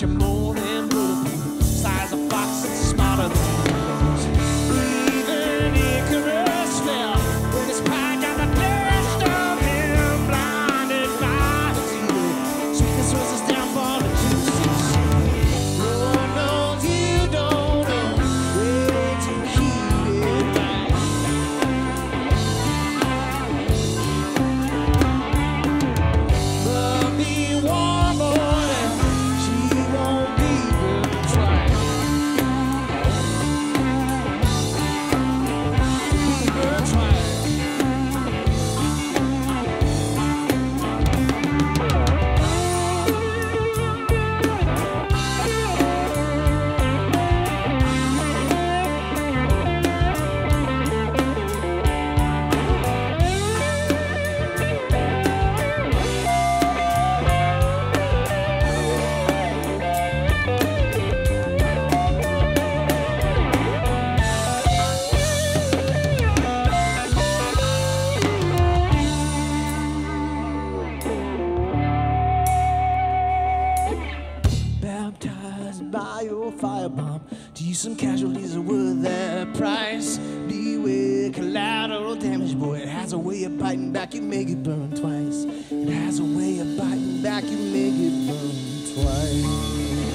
your more. by your firebomb. To use some casualties are worth that price. Beware collateral damage, boy. It has a way of biting back, you make it burn twice. It has a way of biting back, you make it burn twice.